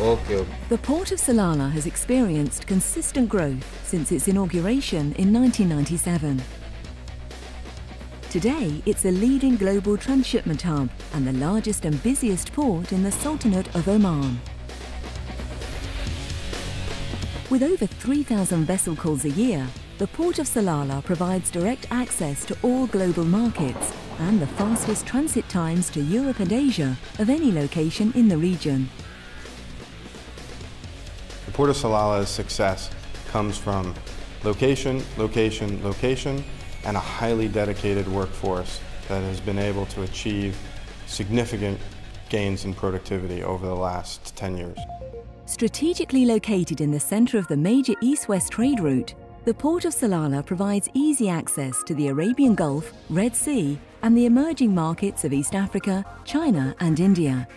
Okay. The Port of Salalah has experienced consistent growth since its inauguration in 1997. Today, it's a leading global transshipment hub and the largest and busiest port in the Sultanate of Oman. With over 3,000 vessel calls a year, the Port of Salalah provides direct access to all global markets and the fastest transit times to Europe and Asia of any location in the region. The Port of Salalah's success comes from location, location, location, and a highly dedicated workforce that has been able to achieve significant gains in productivity over the last 10 years. Strategically located in the center of the major east-west trade route, the Port of Salalah provides easy access to the Arabian Gulf, Red Sea, and the emerging markets of East Africa, China, and India.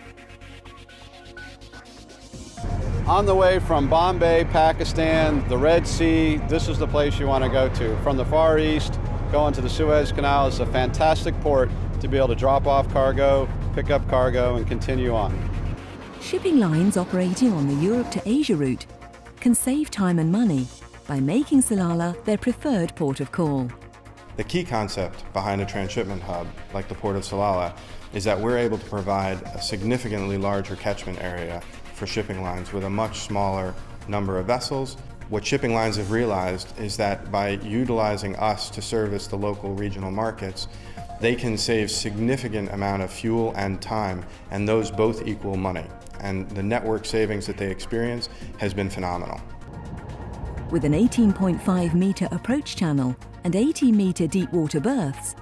On the way from Bombay, Pakistan, the Red Sea, this is the place you want to go to. From the Far East, going to the Suez Canal is a fantastic port to be able to drop off cargo, pick up cargo, and continue on. Shipping lines operating on the Europe to Asia route can save time and money by making Salalah their preferred port of call. The key concept behind a transshipment hub like the Port of Salalah is that we're able to provide a significantly larger catchment area for shipping lines with a much smaller number of vessels. What shipping lines have realized is that by utilizing us to service the local regional markets, they can save significant amount of fuel and time, and those both equal money. And the network savings that they experience has been phenomenal. With an 18.5 metre approach channel and 80 metre deep water berths,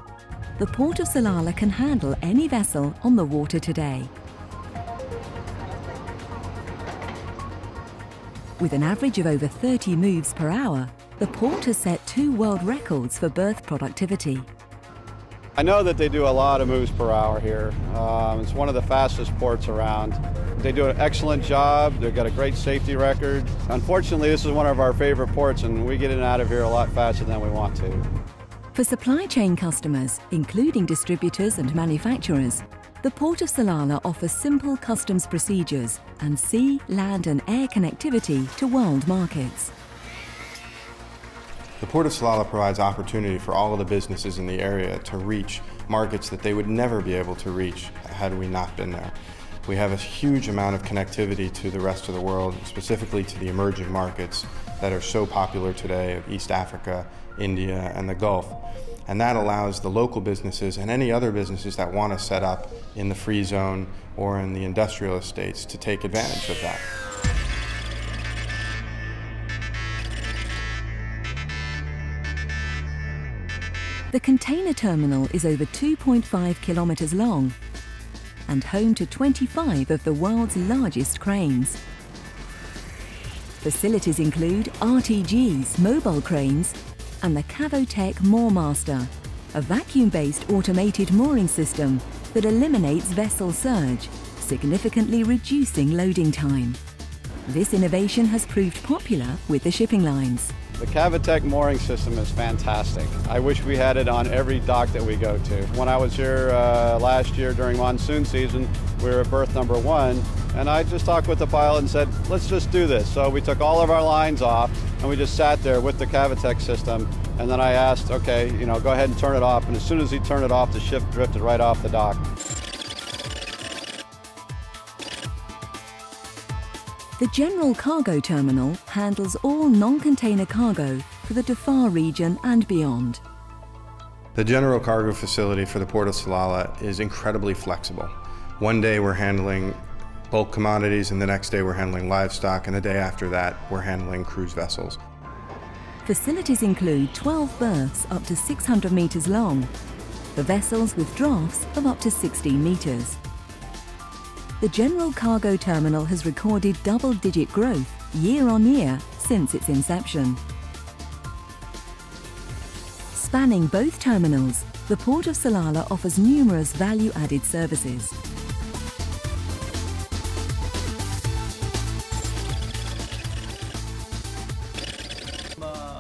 the Port of Salalah can handle any vessel on the water today. With an average of over 30 moves per hour, the port has set two world records for berth productivity. I know that they do a lot of moves per hour here. Um, it's one of the fastest ports around. They do an excellent job. They've got a great safety record. Unfortunately, this is one of our favorite ports, and we get in and out of here a lot faster than we want to. For supply chain customers, including distributors and manufacturers, the Port of Salalah offers simple customs procedures and sea, land and air connectivity to world markets. The Port of Salalah provides opportunity for all of the businesses in the area to reach markets that they would never be able to reach had we not been there. We have a huge amount of connectivity to the rest of the world, specifically to the emerging markets that are so popular today of East Africa, India, and the Gulf. And that allows the local businesses and any other businesses that want to set up in the free zone or in the industrial estates to take advantage of that. The container terminal is over 2.5 kilometres long and home to 25 of the world's largest cranes. Facilities include RTG's mobile cranes and the Cavotec Moormaster, a vacuum-based automated mooring system that eliminates vessel surge, significantly reducing loading time. This innovation has proved popular with the shipping lines. The Cavotec mooring system is fantastic. I wish we had it on every dock that we go to. When I was here uh, last year during monsoon season, we were at berth number one, and I just talked with the pilot and said, let's just do this. So we took all of our lines off, and we just sat there with the Cavotec system, and then I asked, okay, you know, go ahead and turn it off, and as soon as he turned it off, the ship drifted right off the dock. The General Cargo Terminal handles all non-container cargo for the Dhofar region and beyond. The general cargo facility for the Port of Salalah is incredibly flexible. One day we're handling bulk commodities and the next day we're handling livestock and the day after that we're handling cruise vessels. Facilities include 12 berths up to 600 metres long, for vessels with drafts of up to 16 metres the General Cargo Terminal has recorded double-digit growth year on year since its inception. Spanning both terminals, the Port of Salalah offers numerous value-added services.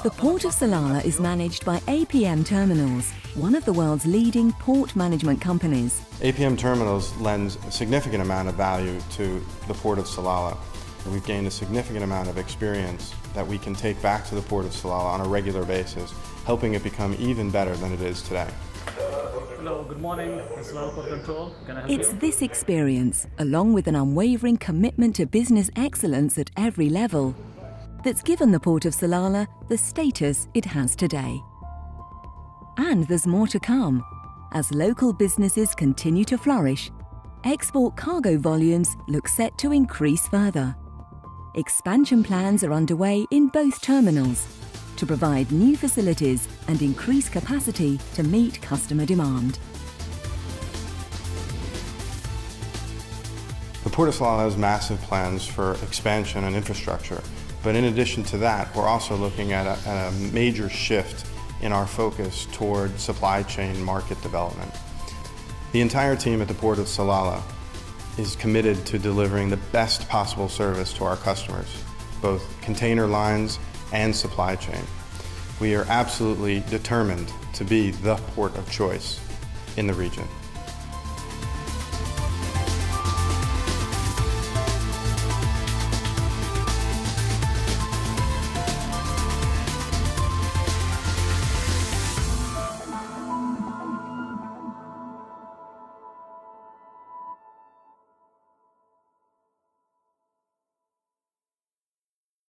The Port of Salalah is managed by APM Terminals, one of the world's leading port management companies. APM Terminals lends a significant amount of value to the Port of Salalah. We've gained a significant amount of experience that we can take back to the Port of Salalah on a regular basis, helping it become even better than it is today. Hello, good morning. This is Port Control. Can I help It's you? this experience, along with an unwavering commitment to business excellence at every level, that's given the Port of Salalah the status it has today. And there's more to come. As local businesses continue to flourish, export cargo volumes look set to increase further. Expansion plans are underway in both terminals to provide new facilities and increase capacity to meet customer demand. The Port of Salalah has massive plans for expansion and infrastructure, but in addition to that, we're also looking at a, at a major shift in our focus toward supply chain market development. The entire team at the Port of Salalah is committed to delivering the best possible service to our customers, both container lines and supply chain. We are absolutely determined to be the port of choice in the region.